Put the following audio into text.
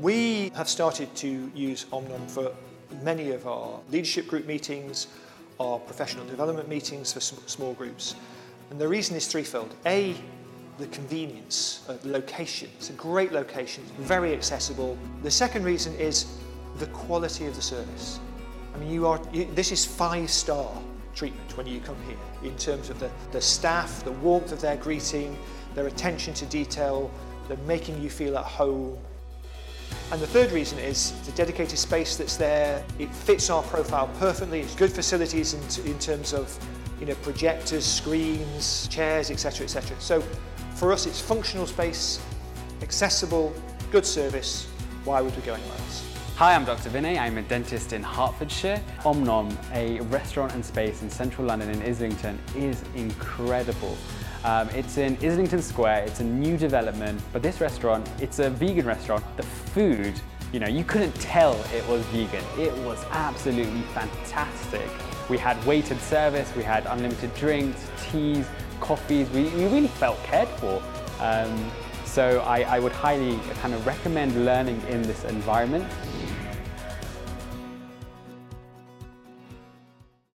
We have started to use Omnom for many of our leadership group meetings, our professional development meetings for small groups. And the reason is threefold. A, the convenience of the location. It's a great location, very accessible. The second reason is the quality of the service. I mean, you are, you, this is five-star treatment when you come here in terms of the, the staff, the warmth of their greeting, their attention to detail, they're making you feel at home. And the third reason is the dedicated space that's there. It fits our profile perfectly. It's good facilities in, in terms of you know, projectors, screens, chairs, etc., etc. So for us, it's functional space, accessible, good service. Why would we go anywhere else? Hi, I'm Dr. Vinay. I'm a dentist in Hertfordshire. Omnom, a restaurant and space in central London in Islington, is incredible. Um, it's in Islington Square, it's a new development, but this restaurant, it's a vegan restaurant. The food, you know, you couldn't tell it was vegan. It was absolutely fantastic. We had waited service, we had unlimited drinks, teas, coffees. We, we really felt cared for. Um, so I, I would highly kind of recommend learning in this environment.